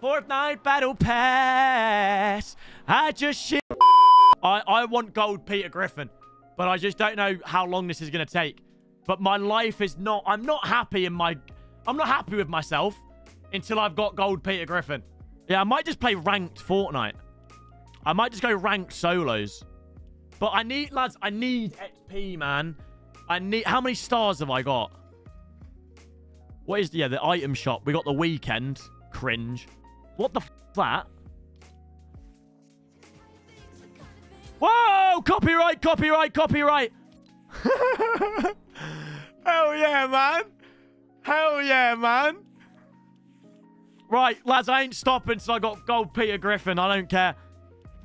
Fortnite Battle Pass. I just shit. I, I want gold Peter Griffin, but I just don't know how long this is going to take. But my life is not... I'm not happy in my... I'm not happy with myself until I've got gold Peter Griffin. Yeah, I might just play ranked Fortnite. I might just go ranked solos. But I need, lads, I need XP, man. I need... How many stars have I got? What is... The, Yeah, the item shop. We got the weekend. Cringe. What the f that? Whoa! Copyright, copyright, copyright. Hell yeah, man. Hell yeah, man. Right, lads, I ain't stopping so I got gold Peter Griffin. I don't care.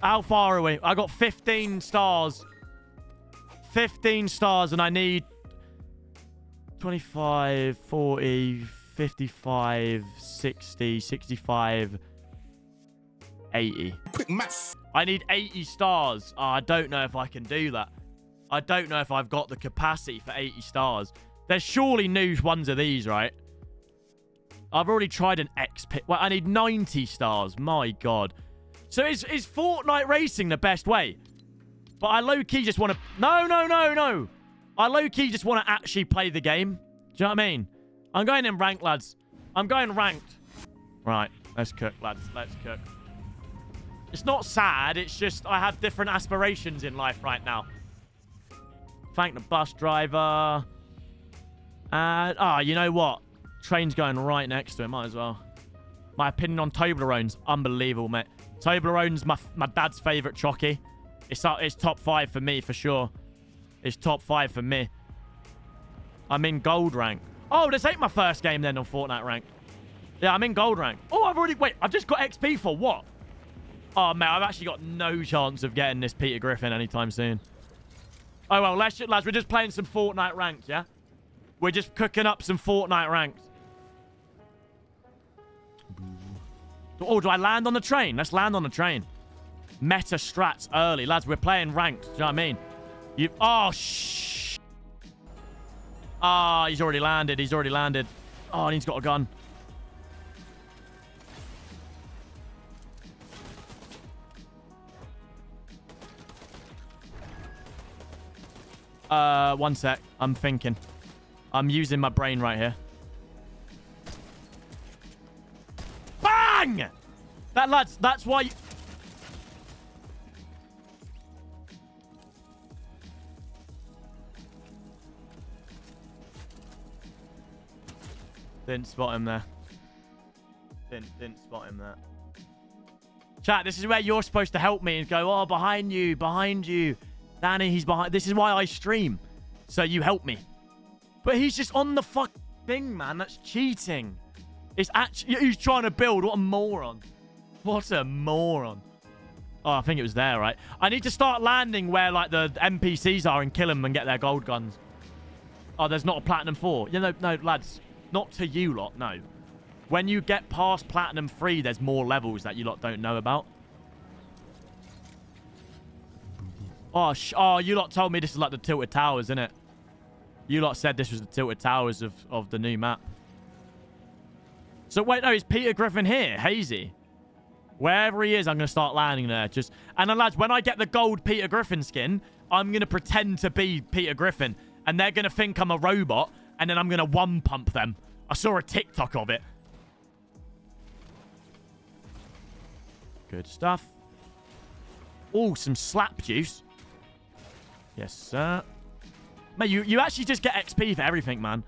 How far are we? I got 15 stars. 15 stars, and I need 25, 40, 55, 60, 65, 80. Quick maths. I need 80 stars. Oh, I don't know if I can do that. I don't know if I've got the capacity for 80 stars. There's surely new ones of these, right? I've already tried an X pit. Well, I need 90 stars. My God. So is, is Fortnite Racing the best way? But I low-key just want to... No, no, no, no. I low-key just want to actually play the game. Do you know what I mean? I'm going in ranked, lads. I'm going ranked. Right. Let's cook, lads. Let's cook. It's not sad. It's just I have different aspirations in life right now. Thank the bus driver. And, ah, oh, you know what? Train's going right next to it. Might as well. My opinion on Toblerone's unbelievable, mate. Toblerone's my, my dad's favourite chocky. It's, it's top five for me, for sure. It's top five for me. I'm in gold rank. Oh, this ain't my first game then on Fortnite rank. Yeah, I'm in gold rank. Oh, I've already... Wait, I've just got XP for what? Oh, man, I've actually got no chance of getting this Peter Griffin anytime soon. Oh, well, let's just, lads, we're just playing some Fortnite ranked, yeah? We're just cooking up some Fortnite ranked. Oh, do I land on the train? Let's land on the train. Meta strats early. Lads, we're playing ranked. Do you know what I mean? You... Oh, shh. Ah, oh, he's already landed. He's already landed. Oh, and he's got a gun. Uh, one sec. I'm thinking. I'm using my brain right here. Bang! That, lads, that's why... Didn't spot him there. Didn't, didn't spot him there. Chat, this is where you're supposed to help me and go, oh, behind you, behind you. Danny, he's behind. This is why I stream. So you help me. But he's just on the fuck thing, man. That's cheating. It's actually... He's trying to build. What a moron. What a moron. Oh, I think it was there, right? I need to start landing where, like, the NPCs are and kill them and get their gold guns. Oh, there's not a Platinum 4. You know, no, lads. Not to you lot, no. When you get past Platinum 3, there's more levels that you lot don't know about. Oh, oh, you lot told me this is like the Tilted Towers, isn't it? You lot said this was the Tilted Towers of, of the new map. So, wait, no, is Peter Griffin here? Hazy. Wherever he is, I'm going to start landing there. Just And then, lads, when I get the gold Peter Griffin skin, I'm going to pretend to be Peter Griffin. And they're going to think I'm a robot. And then I'm going to one-pump them. I saw a TikTok of it. Good stuff. Oh, some slap juice. Yes, sir. Mate, you, you actually just get XP for everything, man.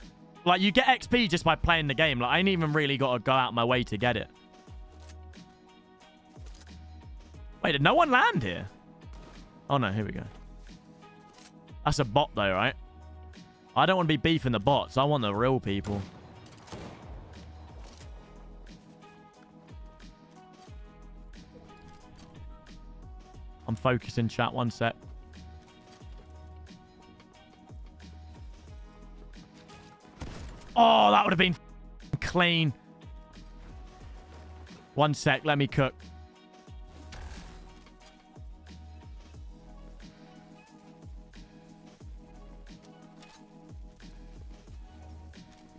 Like, you get XP just by playing the game. Like, I ain't even really got to go out my way to get it. Wait, did no one land here? Oh, no. Here we go. That's a bot, though, right? I don't want to be beefing the bots. I want the real people. I'm focusing chat. One sec. Oh, that would have been clean. One sec. Let me cook.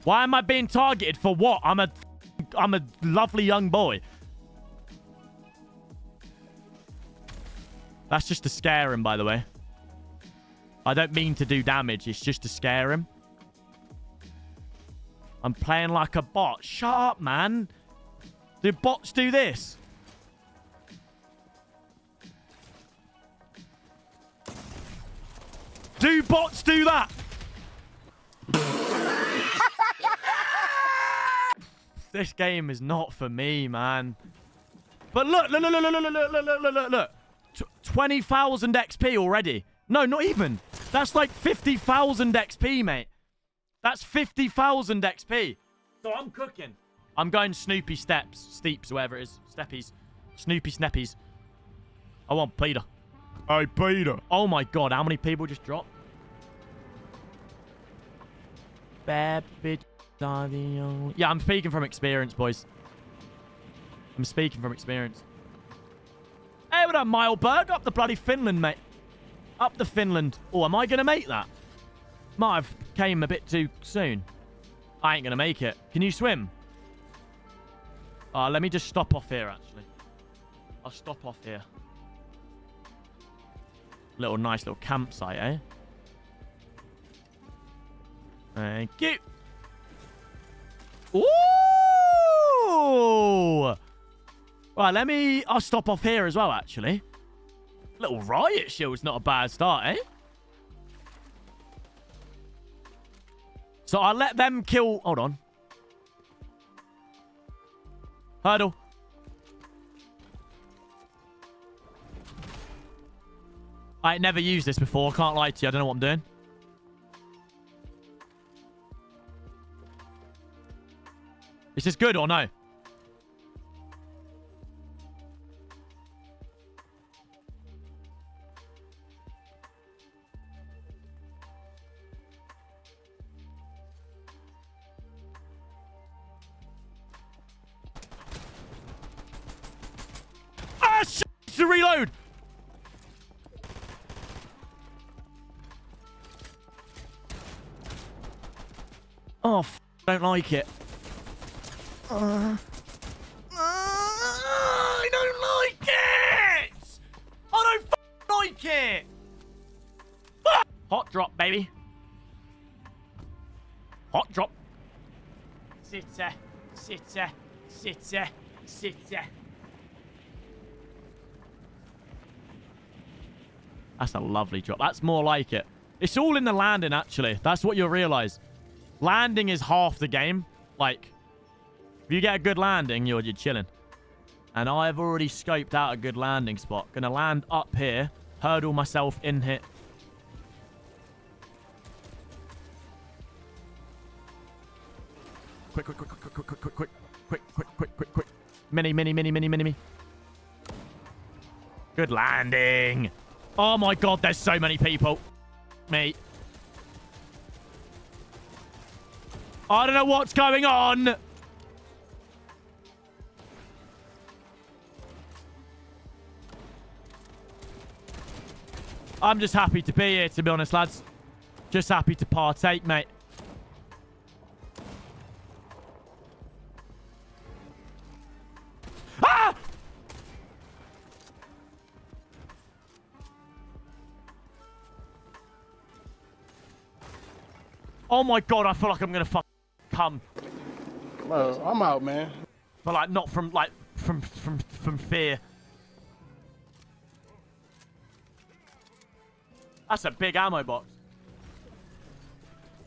Why am I being targeted for what? I'm a I'm a lovely young boy. That's just to scare him, by the way. I don't mean to do damage. It's just to scare him. I'm playing like a bot. Shut up, man. Do bots do this? Do bots do that? This game is not for me, man. But look, look, look, look, look, look, look, look, look, look, look. 20,000 XP already. No, not even. That's like 50,000 XP, mate. That's 50,000 XP. So I'm cooking. I'm going Snoopy Steps. Steeps, whatever it is. Steppies. Snoopy Snappies. I want Peter. Hey, Peter. Oh my god, how many people just dropped? Bad bitch. Yeah, I'm speaking from experience, boys. I'm speaking from experience. Hey, what up, Mileberg? Up the bloody Finland, mate. Up the Finland. Oh, am I going to make that? Might have came a bit too soon. I ain't going to make it. Can you swim? Uh, let me just stop off here, actually. I'll stop off here. Little nice little campsite, eh? Thank you. Ooh! Right, let me... I'll stop off here as well, actually. Little riot shield's not a bad start, eh? So I'll let them kill... Hold on. Hurdle. I never used this before. I can't lie to you. I don't know what I'm doing. Is this good or no? Ah, to reload. Oh, don't like it. I don't like it. I don't like it. Hot drop, baby. Hot drop. Sitter, sitter, sitter, sitter. That's a lovely drop. That's more like it. It's all in the landing, actually. That's what you'll realize. Landing is half the game. Like, if you get a good landing, you're, you're chilling. And I've already scoped out a good landing spot. Gonna land up here. Hurdle myself in here. Quick, quick, quick, quick, quick, quick, quick, quick, quick, quick, quick, quick, quick. Mini, mini, mini, mini, mini, mini. Good landing. Oh my god, there's so many people. Me. I don't know what's going on. I'm just happy to be here, to be honest, lads. Just happy to partake, mate. Ah! Oh my god, I feel like I'm gonna fuck come. Well, I'm out, man. But like not from like from from from fear. That's a big ammo box.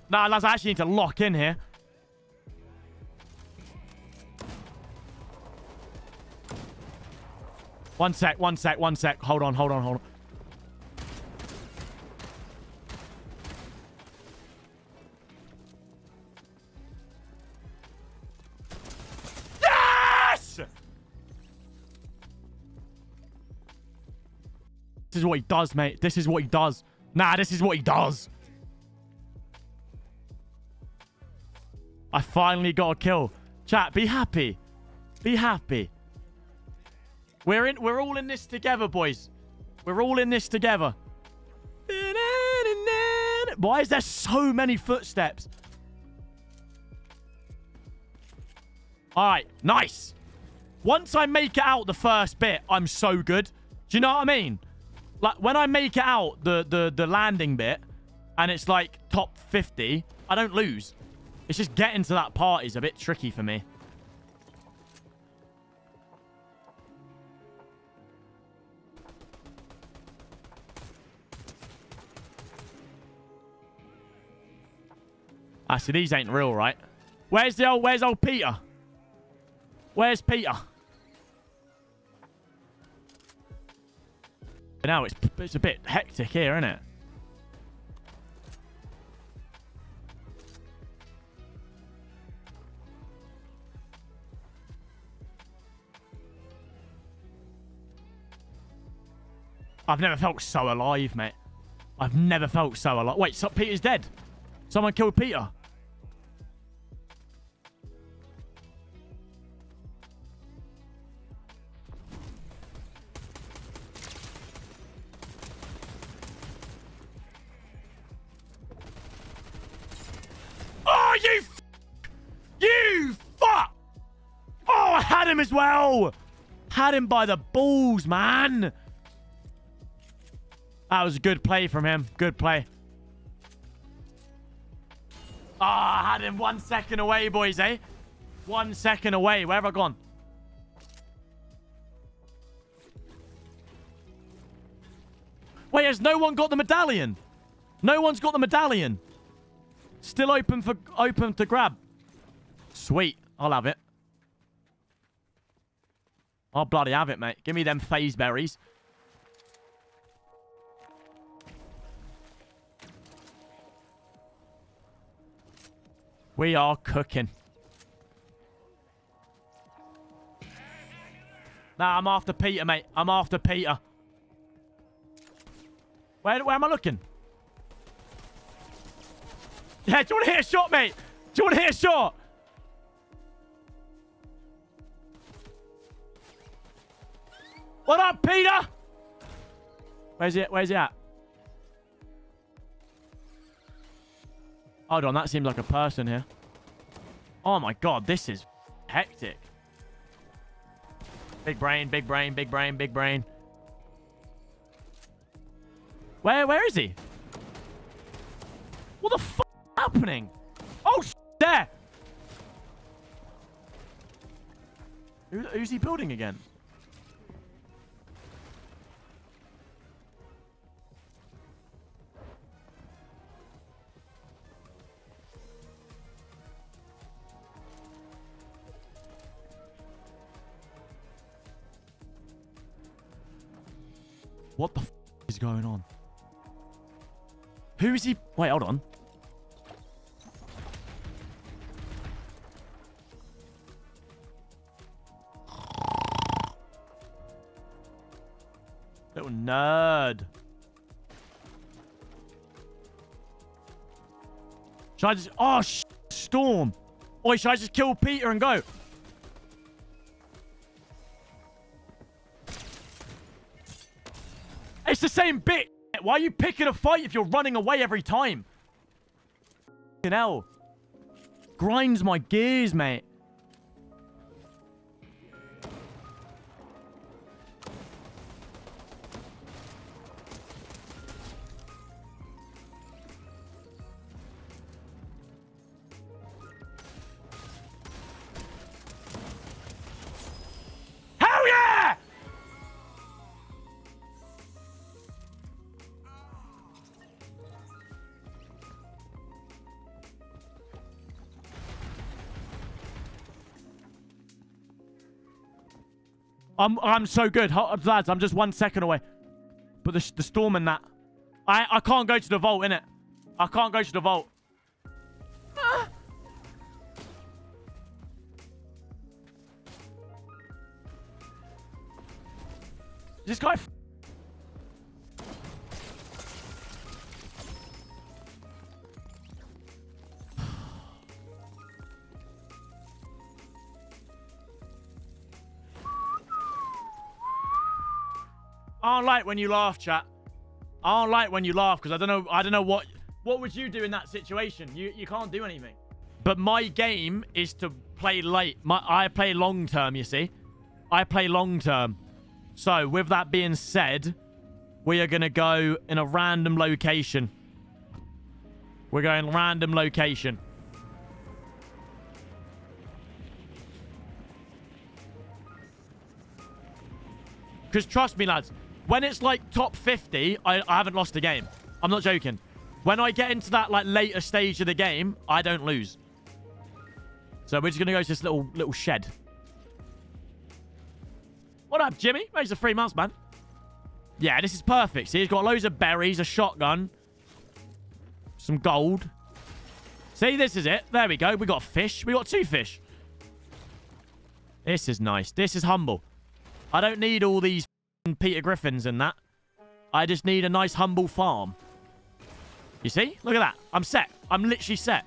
Nah, lads, I actually need to lock in here. One sec, one sec, one sec. Hold on, hold on, hold on. This is what he does, mate. This is what he does. Nah, this is what he does. I finally got a kill. Chat, be happy. Be happy. We're in we're all in this together, boys. We're all in this together. Why is there so many footsteps? All right, nice. Once I make it out the first bit, I'm so good. Do you know what I mean? Like, when I make it out, the, the, the landing bit, and it's like top 50, I don't lose. It's just getting to that part is a bit tricky for me. I ah, see these ain't real, right? Where's the old, where's old Peter? Where's Peter? Now it's, it's a bit hectic here, isn't it? I've never felt so alive, mate. I've never felt so alive. Wait, so Peter's dead. Someone killed Peter. Had him by the balls, man! That was a good play from him. Good play. Ah, oh, I had him one second away, boys, eh? One second away. Where have I gone? Wait, has no one got the medallion? No one's got the medallion. Still open for open to grab. Sweet. I'll have it. I'll bloody have it, mate. Give me them phase berries. We are cooking. Nah, I'm after Peter, mate. I'm after Peter. Where, where am I looking? Yeah, do you want to hit a shot, mate? Do you want to hit a shot? What up, Peter? Where's it? Where's he at? Hold on, that seems like a person here. Oh my god, this is hectic. Big brain, big brain, big brain, big brain. Where, where is he? What the is happening? Oh, there! Who, who's he building again? What the is going on? Who is he? Wait, hold on. Little nerd. Should I just... Oh, Storm. Oi, should I just kill Peter and go? The same bit. Why are you picking a fight if you're running away every time? hell. Grinds my gears, mate. I'm I'm so good. Lads, I'm just one second away. But the, the storm and that. I, I can't go to the vault, innit? I can't go to the vault. This guy don't like when you laugh, chat. I don't like when you laugh because I don't know. I don't know what what would you do in that situation. You you can't do anything. But my game is to play late. My I play long term. You see, I play long term. So with that being said, we are to go in a random location. We're going random location. Because trust me, lads, when it's like top 50, I, I haven't lost a game. I'm not joking. When I get into that like later stage of the game, I don't lose. So we're just going to go to this little little shed. What up, Jimmy? Where's a free mouse, man? Yeah, this is perfect. See, he's got loads of berries, a shotgun, some gold. See, this is it. There we go. We got fish. We got two fish. This is nice. This is humble. I don't need all these Peter Griffins and that. I just need a nice humble farm. You see? Look at that. I'm set. I'm literally set.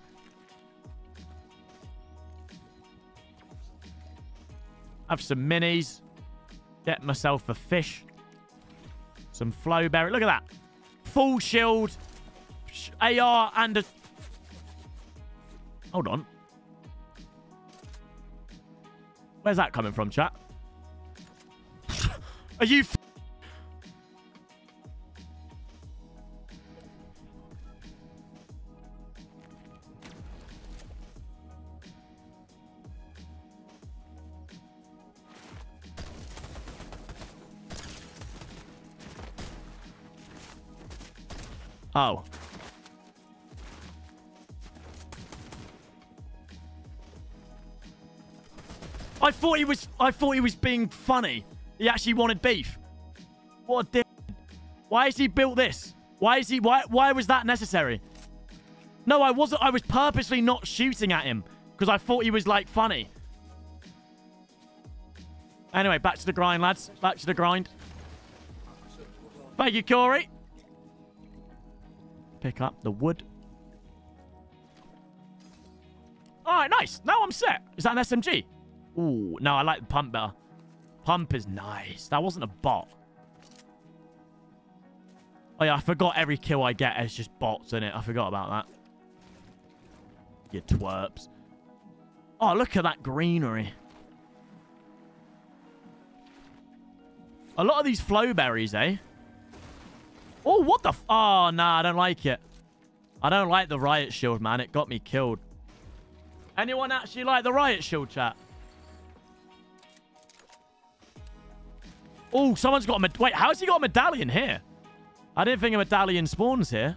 Have some minis. Get myself a fish. Some flowberry. Look at that. Full shield. AR and a... Hold on. Where's that coming from, chat? Are you... Oh. I thought he was I thought he was being funny. He actually wanted beef. What a dick. Why has he built this? Why is he why why was that necessary? No, I wasn't I was purposely not shooting at him because I thought he was like funny. Anyway, back to the grind, lads. Back to the grind. Thank you, Corey. Pick up the wood. All right, nice. Now I'm set. Is that an SMG? Ooh, no, I like the pump better. Pump is nice. That wasn't a bot. Oh, yeah, I forgot every kill I get is just bots in it. I forgot about that. You twerps. Oh, look at that greenery. A lot of these flowberries, eh? Oh, what the Oh, nah, I don't like it. I don't like the riot shield, man. It got me killed. Anyone actually like the riot shield, chat? Oh, someone's got a... Med Wait, how's he got a medallion here? I didn't think a medallion spawns here.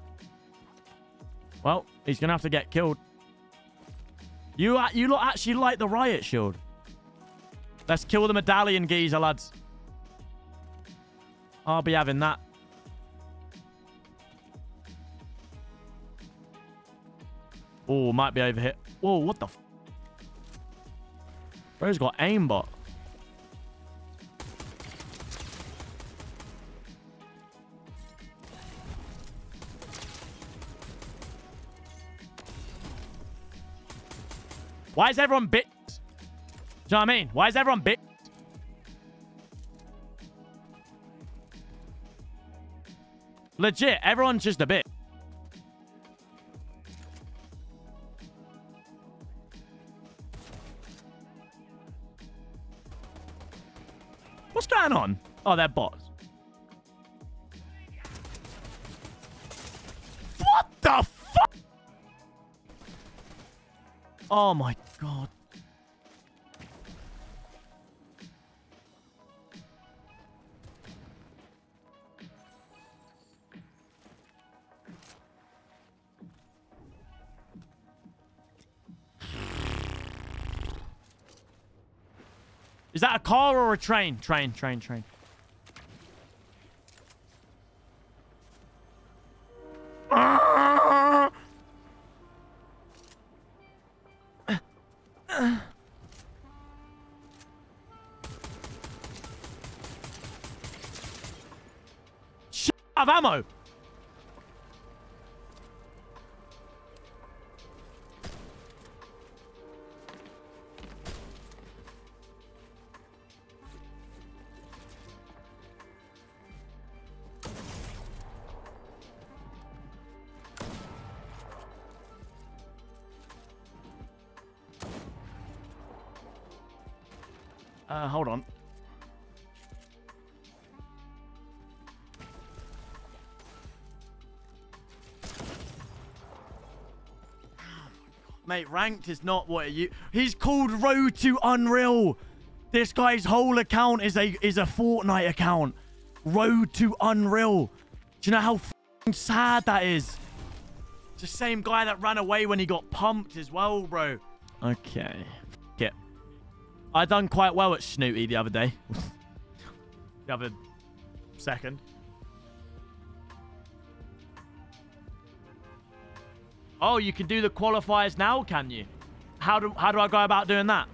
Well, he's going to have to get killed. You, uh, you lot actually like the riot shield. Let's kill the medallion geezer, lads. I'll be having that. Oh, might be over here. Whoa, what the f Bro's got aimbot. Why is everyone bit? Do you know what I mean? Why is everyone bit? Legit, everyone's just a bit. What's going on? Oh, they're bots. What the fuck? Oh my a car or a train? Train, train, train. Uh, hold on. Mate, ranked is not what you... He's called Road to Unreal. This guy's whole account is a is a Fortnite account. Road to Unreal. Do you know how sad that is? It's the same guy that ran away when he got pumped as well, bro. Okay. I done quite well at Snooty the other day. the other second. Oh, you can do the qualifiers now, can you? How do how do I go about doing that?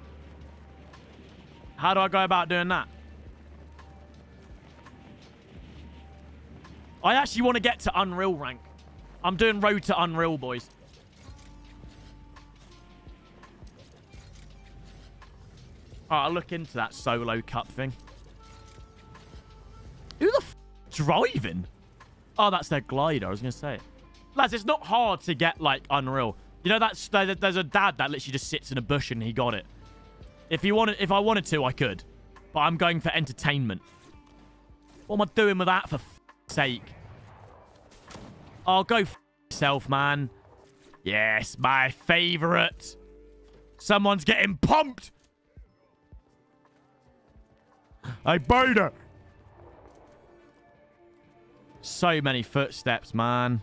How do I go about doing that? I actually want to get to Unreal rank. I'm doing Road to Unreal, boys. I'll look into that solo cup thing. Who the f driving? Oh, that's their glider. I was going to say. It. Lads, it's not hard to get, like, Unreal. You know, that's there's a dad that literally just sits in a bush and he got it. If you wanted, if I wanted to, I could. But I'm going for entertainment. What am I doing with that for sake? I'll go yourself, man. Yes, my favorite. Someone's getting pumped. I bite her. So many footsteps, man.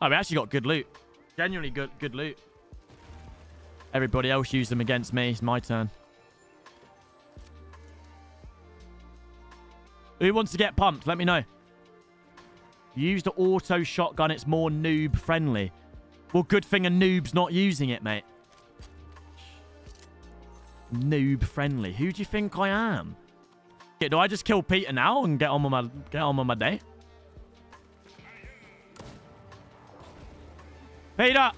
Oh, we actually got good loot. Genuinely good, good loot. Everybody else used them against me. It's my turn. Who wants to get pumped? Let me know. Use the auto shotgun. It's more noob friendly. Well, good thing a noob's not using it, mate. Noob friendly. Who do you think I am? Yeah, do I just kill Peter now and get on with my get on with my day? Peter!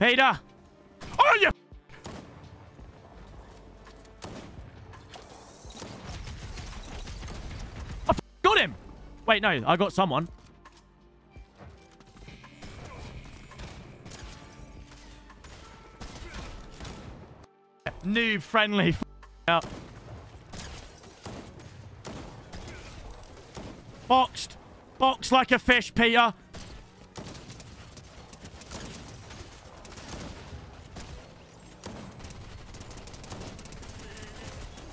Peter! Oh, you... I got him! Wait, no, I got someone. Noob friendly. Out. Boxed. Boxed like a fish, Peter.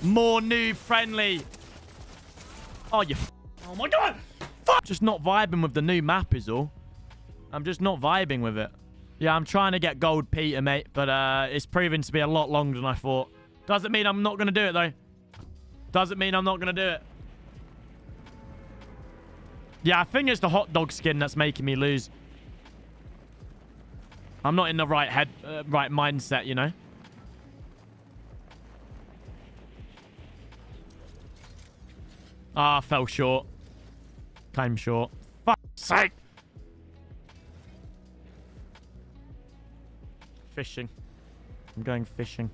More noob friendly. Oh, you. oh my god. Fuck. Just not vibing with the new map is all. I'm just not vibing with it. Yeah, I'm trying to get gold Peter, mate, but uh, it's proving to be a lot longer than I thought. Doesn't mean I'm not going to do it, though. Doesn't mean I'm not going to do it. Yeah, I think it's the hot dog skin that's making me lose. I'm not in the right head, uh, right mindset, you know? Ah, fell short. Came short. Fuck's sake! Fishing. I'm going fishing.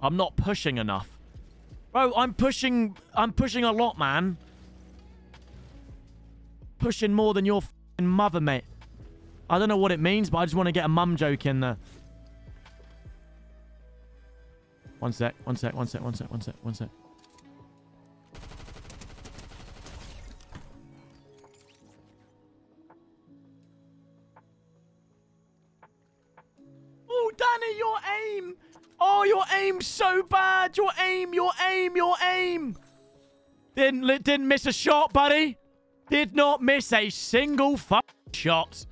I'm not pushing enough. Bro, I'm pushing... I'm pushing a lot, man. Pushing more than your mother, mate. I don't know what it means, but I just want to get a mum joke in there. One sec, one sec, one sec, one sec, one sec, one sec. So bad. Your aim, your aim, your aim. Didn't, didn't miss a shot, buddy. Did not miss a single fuck shot.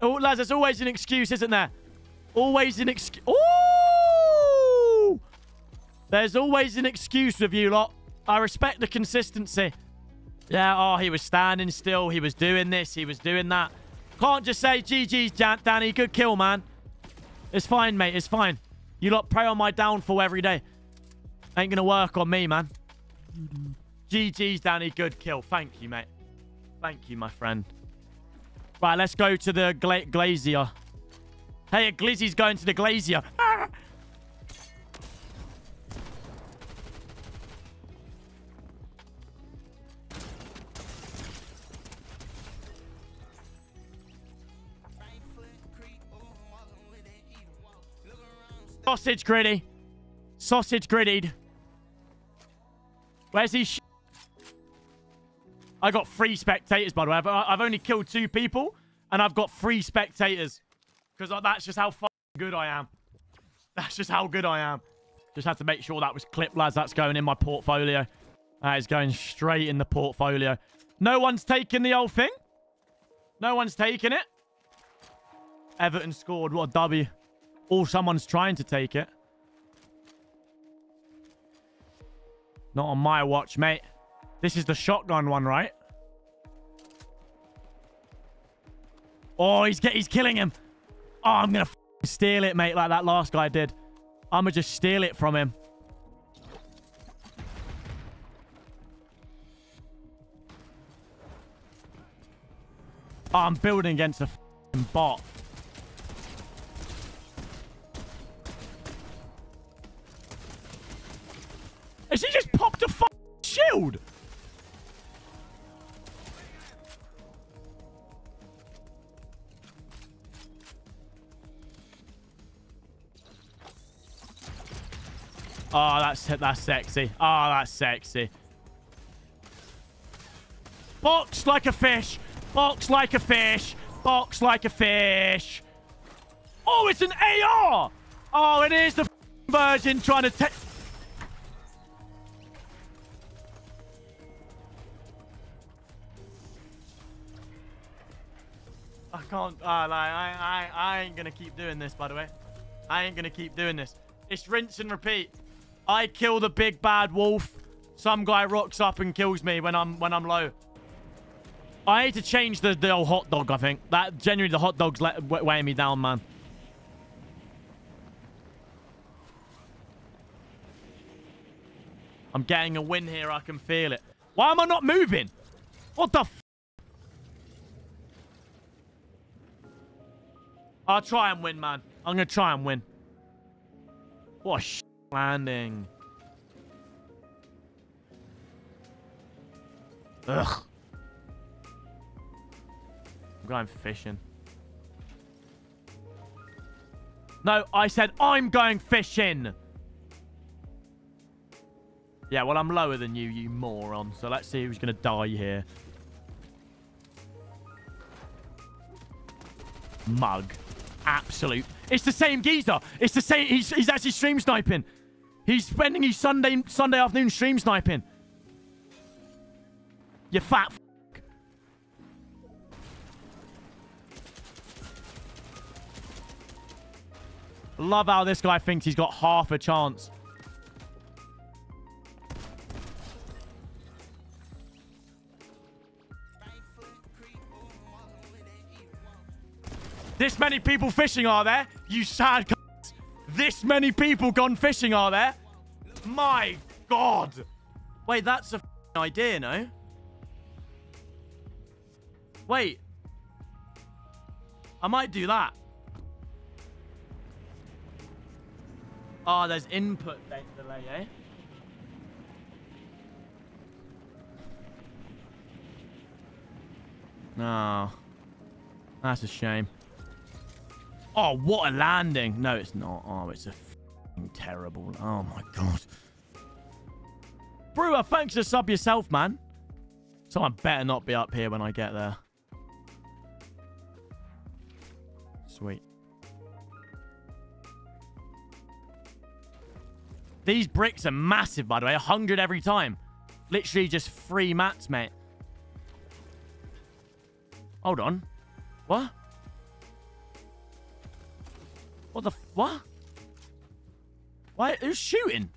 Oh, lads, there's always an excuse, isn't there? Always an excuse. Oh! There's always an excuse with you lot. I respect the consistency. Yeah, oh, he was standing still. He was doing this. He was doing that. Can't just say, GG's, Danny. Good kill, man. It's fine, mate. It's fine. You lot prey on my downfall every day. Ain't going to work on me, man. GG's, Danny. Good kill. Thank you, mate. Thank you, my friend. Right, let's go to the gla Glacier. Hey, Glizzy's going to the Glacier. Sausage gritty. Sausage grittied. Where's he? Sh I got three spectators, by the way. I've, I've only killed two people, and I've got three spectators. Because that's just how good I am. That's just how good I am. Just had to make sure that was clipped, lads. That's going in my portfolio. That is going straight in the portfolio. No one's taking the old thing. No one's taking it. Everton scored. What a W. Or someone's trying to take it. Not on my watch, mate. This is the shotgun one, right? Oh, he's get, he's killing him. Oh, I'm going to steal it, mate, like that last guy did. I'm going to just steal it from him. Oh, I'm building against a bot. That's sexy. Oh, that's sexy. Box like a fish. Box like a fish. Box like a fish. Oh, it's an AR. Oh, it is the version trying to take... I can't... Uh, like, I, I, I ain't going to keep doing this, by the way. I ain't going to keep doing this. It's rinse and repeat. I kill the big bad wolf. Some guy rocks up and kills me when I'm when I'm low. I need to change the, the old hot dog, I think. That genuinely the hot dog's let, weighing me down, man. I'm getting a win here. I can feel it. Why am I not moving? What the I'll try and win, man. I'm going to try and win. What landing. Ugh. I'm going fishing. No, I said I'm going fishing. Yeah, well, I'm lower than you, you moron. So let's see who's going to die here. Mug. Absolute. It's the same geezer. It's the same. He's, he's actually stream sniping. He's spending his Sunday Sunday afternoon stream sniping. You fat Love how this guy thinks he's got half a chance. This many people fishing are there? You sad This many people gone fishing are there? My God. Wait, that's a idea, no? Wait. I might do that. Oh, there's input delay, eh? No. That's a shame. Oh, what a landing. No, it's not. Oh, it's a terrible. Oh, my God. Brewer, thanks to sub yourself, man. Someone better not be up here when I get there. Sweet. These bricks are massive, by the way. 100 every time. Literally just three mats, mate. Hold on. What? What Why? Who's shooting?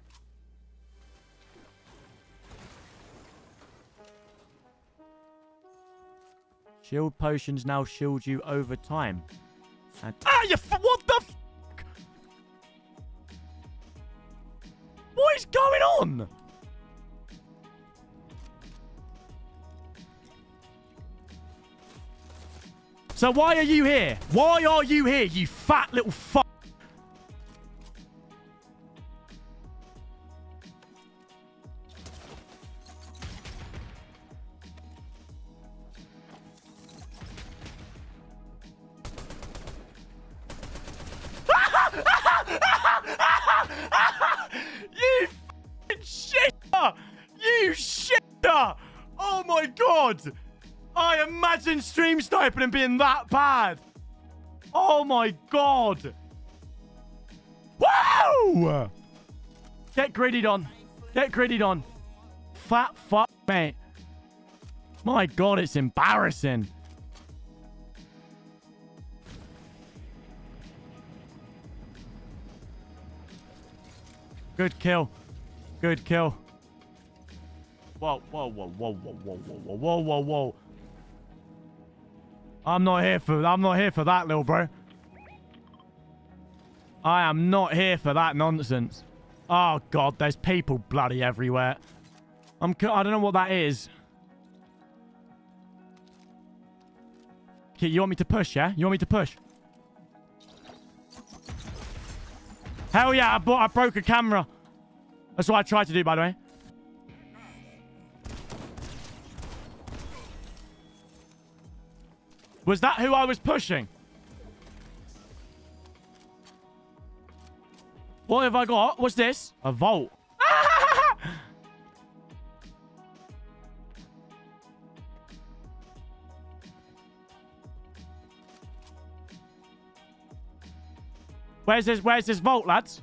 Shield potions now shield you over time. And ah, you... What the... What is going on? So why are you here? Why are you here, you fat little fuck? Sniping and being that bad. Oh my god. Whoa! Get gritted on. Get gritted on. Fat fuck, mate. My god, it's embarrassing. Good kill. Good kill. Whoa, whoa, whoa, whoa, whoa, whoa, whoa, whoa, whoa, whoa. I'm not here for I'm not here for that, little bro. I am not here for that nonsense. Oh god, there's people bloody everywhere. I'm I don't know what that is. Okay, you want me to push, yeah? You want me to push? Hell yeah, I, bought, I broke a camera. That's what I tried to do, by the way. Was that who I was pushing? What have I got? What's this? A vault. Where's this? Where's this vault, lads?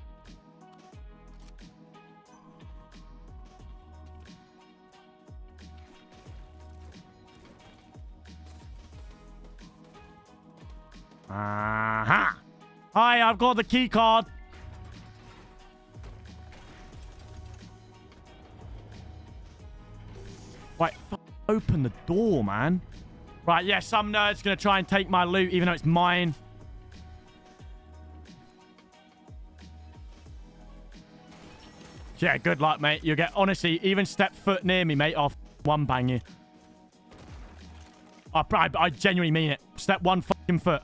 Aha! Hi, I've got the key card. Wait, open the door, man. Right, yeah, some nerd's gonna try and take my loot, even though it's mine. Yeah, good luck, mate. You'll get, honestly, even step foot near me, mate, I'll one bang you. I, I, I genuinely mean it. Step one fucking foot.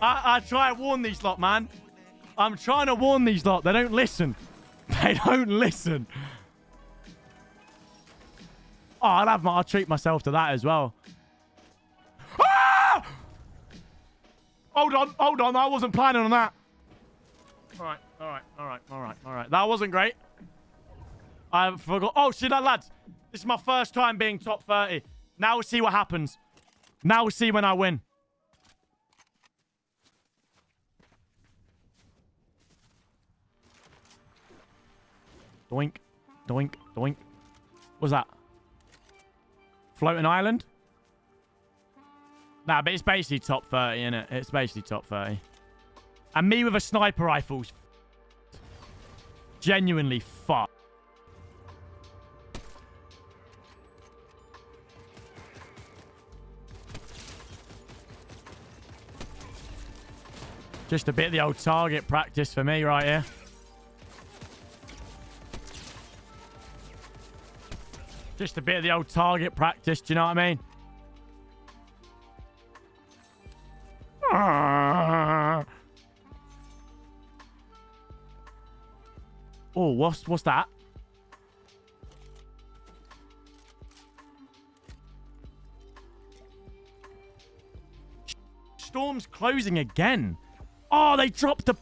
I, I try to warn these lot, man. I'm trying to warn these lot. They don't listen. They don't listen. Oh, I'll have my, I'll treat myself to that as well. Ah! Hold on, hold on. I wasn't planning on that. All right, all right, all right, all right, all right. That wasn't great. I forgot. Oh, shit, lads. This is my first time being top 30. Now we'll see what happens. Now we'll see when I win. Doink. Doink. Doink. What's that? Floating island? Nah, but it's basically top 30, isn't it? It's basically top 30. And me with a sniper rifle's genuinely fucked. Just a bit of the old target practice for me right here. Just a bit of the old target practice, do you know what I mean? Ah. Oh, what's what's that? Storm's closing again. Oh, they dropped the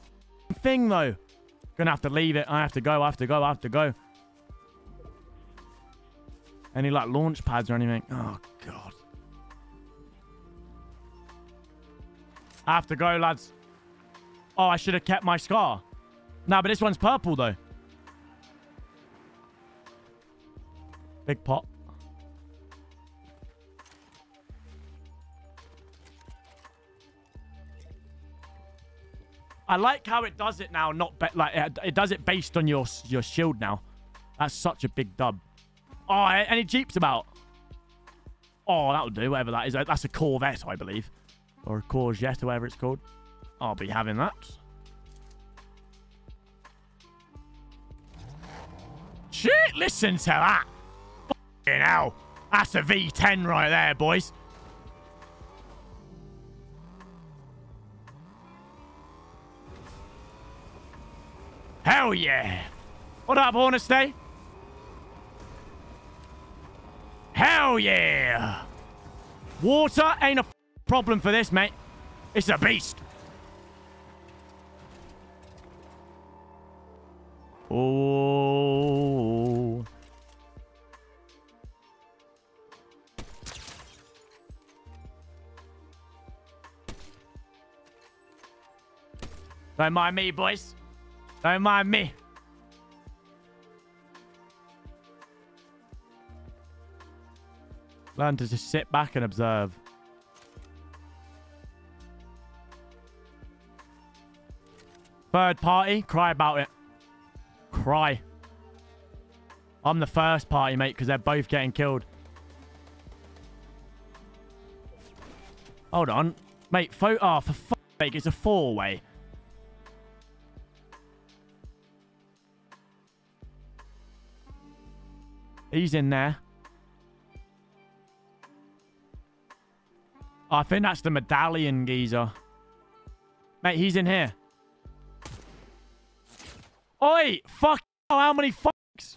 thing though. Gonna have to leave it. I have to go. I have to go. I have to go. Any like launch pads or anything? Oh god. I have to go, lads. Oh, I should have kept my scar. Nah, but this one's purple though. Big pot. I like how it does it now, not like it, it does it based on your your shield now. That's such a big dub. Oh, any Jeeps about? Oh, that'll do, whatever that is. That's a Corvette, I believe. Or a Courgette, or whatever it's called. I'll be having that. Shit, listen to that. Fucking hell. That's a V10 right there, boys. Hell yeah. What up, Honesty? Hell yeah! Water ain't a problem for this, mate. It's a beast. Oh. Don't mind me, boys. Don't mind me. Learn to just sit back and observe. Third party, cry about it. Cry. I'm the first party, mate, because they're both getting killed. Hold on. Mate, photo. Oh, ah, for fuck's sake, it's a four-way. He's in there. I think that's the medallion geezer. Mate, he's in here. Oi! Fuck! Oh, How many fucks?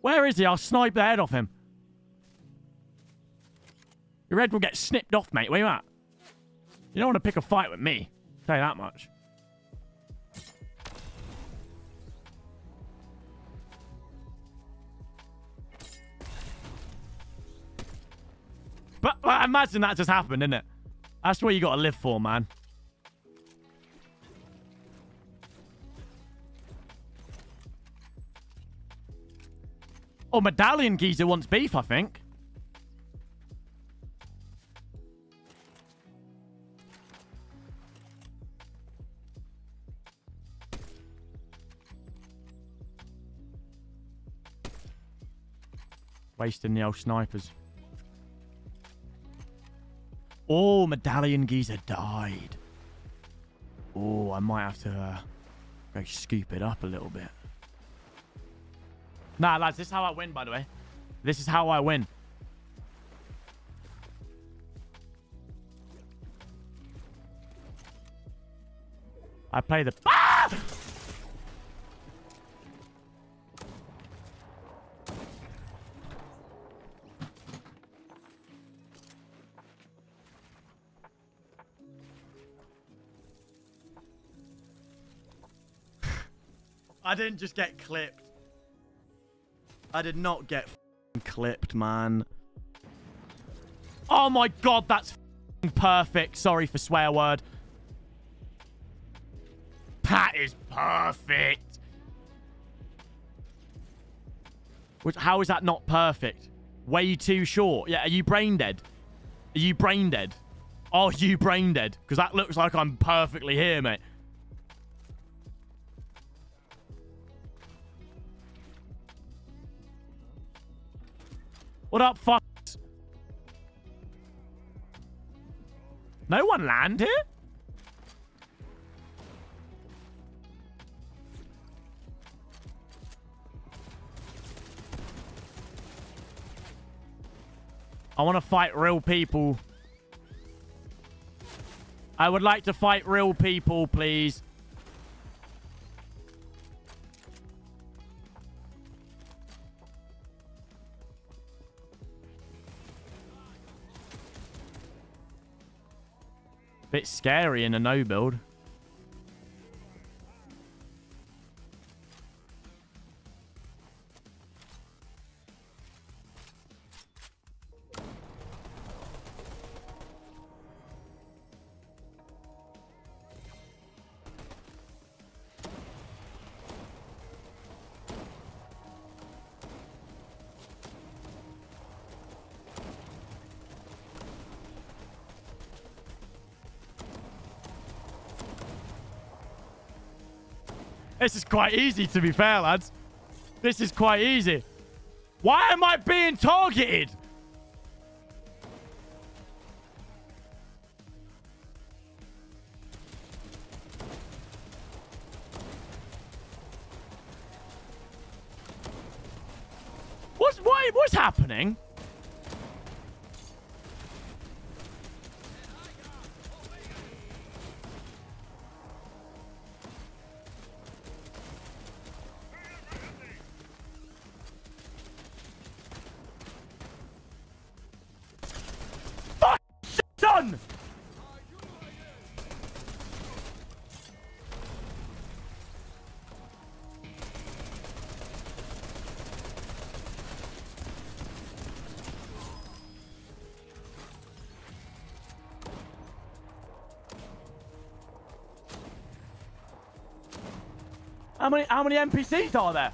Where is he? I'll snipe the head off him. Your head will get snipped off, mate. Where you at? You don't want to pick a fight with me. I'll tell you that much. But, but imagine that just happened, didn't it? That's what you got to live for, man. Oh, Medallion Geezer wants beef, I think. Wasting the old snipers. Oh, Medallion Geezer died. Oh, I might have to uh, go scoop it up a little bit. Nah, lads, this is how I win, by the way. This is how I win. I play the... Ah! I didn't just get clipped. I did not get clipped, man. Oh my god, that's perfect. Sorry for swear word. That is perfect. Which, how is that not perfect? Way too short. Yeah, are you brain dead? Are you brain dead? Are you brain dead? Because that looks like I'm perfectly here, mate. What up, fucks? No one land here? I want to fight real people. I would like to fight real people, please. Bit scary in a no build. This is quite easy, to be fair, lads. This is quite easy. Why am I being targeted? What's, what, what's happening? Many how many NPCs are there?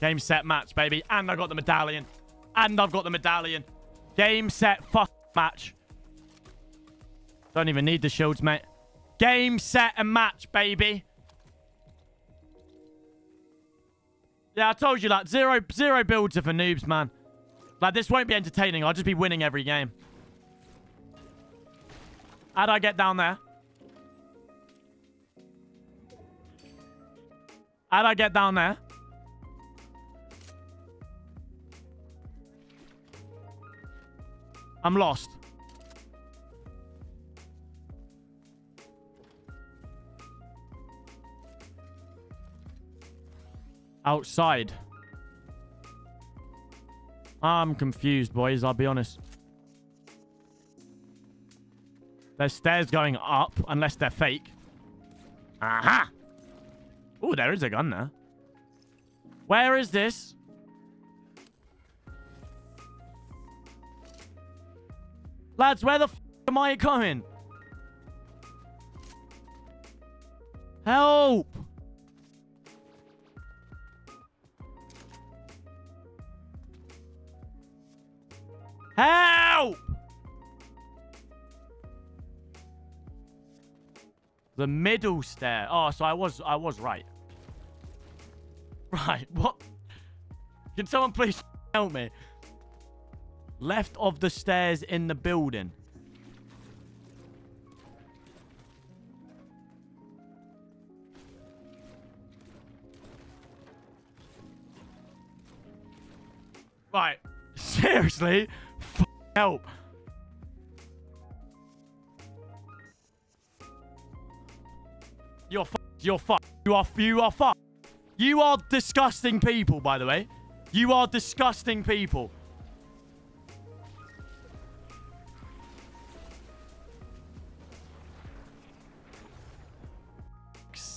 Game, set, match, baby. And I got the medallion. And I've got the medallion. Game, set, fuck, match. Don't even need the shields, mate. Game, set, and match, baby. Yeah, I told you, like, zero, zero builds are for noobs, man. Like, this won't be entertaining. I'll just be winning every game. How'd I get down there? How'd I get down there? I'm lost. Outside. I'm confused, boys. I'll be honest. There's stairs going up, unless they're fake. Aha! Oh, there is a gun there. Where is this? Lads, where the f am I? Help! Help! The middle stair. Oh, so I was I was right. Right, what? Can someone please help me? Left of the stairs in the building. Right. Seriously? F help. You're f You're f You are you are f You are disgusting people, by the way. You are disgusting people.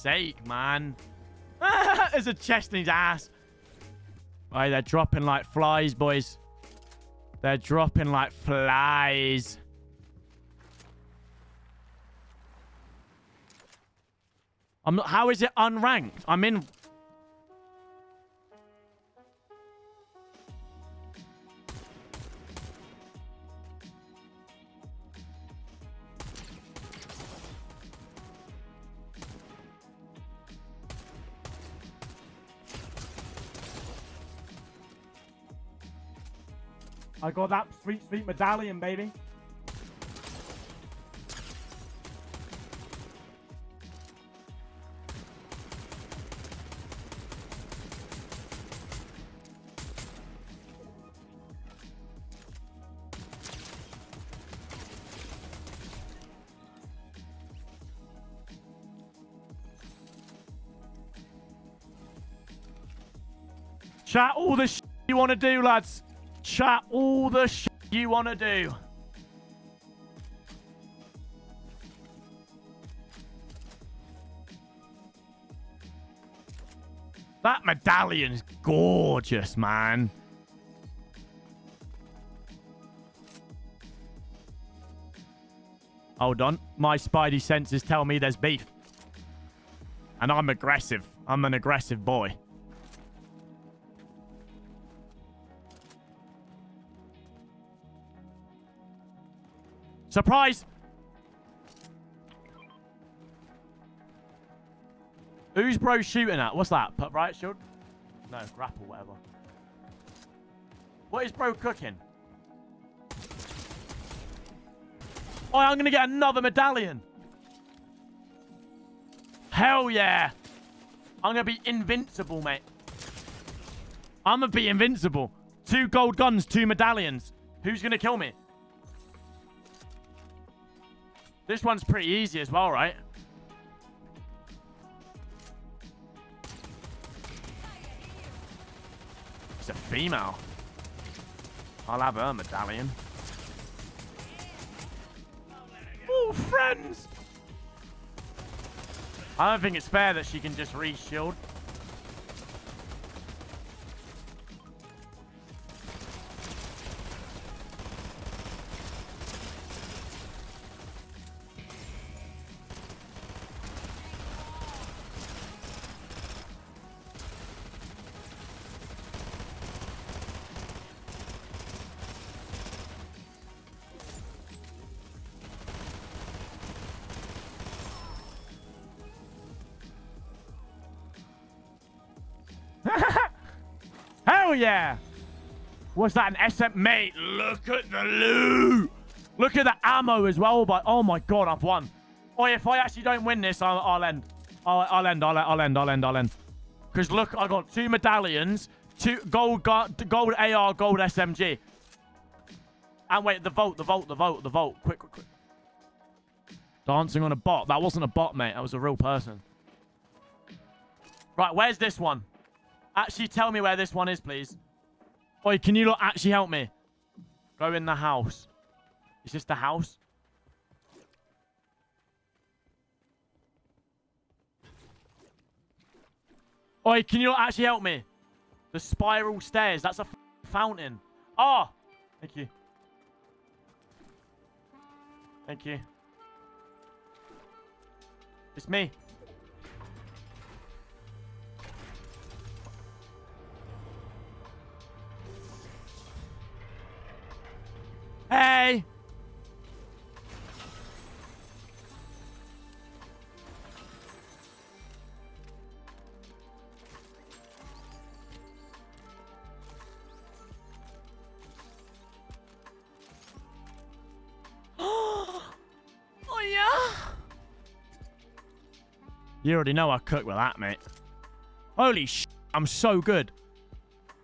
sake, man. There's a chest in his ass. Right, they're dropping like flies, boys. They're dropping like flies. I'm not, how is it unranked? I'm in I got that sweet, sweet medallion, baby. Chat all the sh you want to do, lads. Chat all the sh you want to do. That medallion's gorgeous, man. Hold on. My spidey senses tell me there's beef. And I'm aggressive. I'm an aggressive boy. Surprise! Who's bro shooting at? What's that? Put right shield? No, grapple, whatever. What is bro cooking? Oh, I'm going to get another medallion. Hell yeah. I'm going to be invincible, mate. I'm going to be invincible. Two gold guns, two medallions. Who's going to kill me? This one's pretty easy as well, right? It's a female. I'll have her medallion. Oh, friends! I don't think it's fair that she can just re-shield. Hell yeah. Was that an SM? Mate, look at the loot. Look at the ammo as well. But oh my god, I've won. Oh, if I actually don't win this, I'll, I'll end. I'll, I'll end. I'll, I'll end. I'll end. I'll end. Because look, I got two medallions, two gold, gold AR, gold SMG. And wait, the vault, the vault, the vault, the vault. Quick, quick, quick. Dancing on a bot. That wasn't a bot, mate. That was a real person. Right, where's this one? Actually, tell me where this one is, please. Oi, can you actually help me? Go in the house. Is this the house? Oi, can you actually help me? The spiral stairs. That's a fountain. Ah! Oh, thank you. Thank you. It's me. Hey! Oh, you already know I cook with that, mate. Holy sh! I'm so good.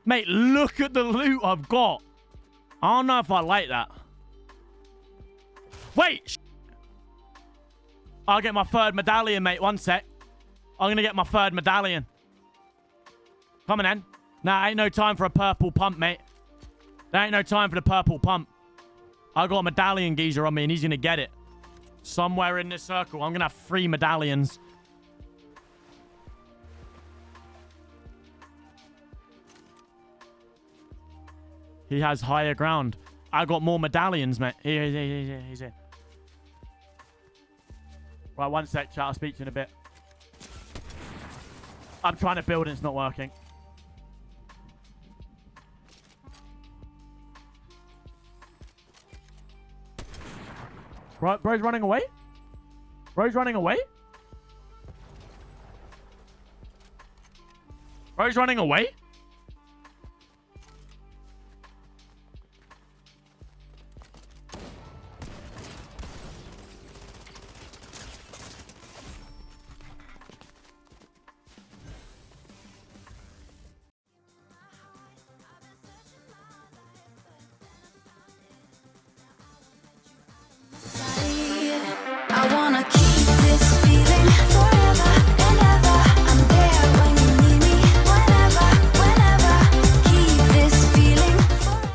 Mate, look at the loot I've got. I don't know if I like that. Wait! I'll get my third medallion, mate. One sec. I'm going to get my third medallion. Coming in. Nah, ain't no time for a purple pump, mate. There ain't no time for the purple pump. I got a medallion geezer on me, and he's going to get it. Somewhere in this circle. I'm going to have three medallions. He has higher ground. I got more medallions, mate. Here, here, here, here, he's here. Right, one sec, chat. I'll speak to you in a bit. I'm trying to build and it's not working. Bro, bro's running away? Bro's running away? Bro's running away?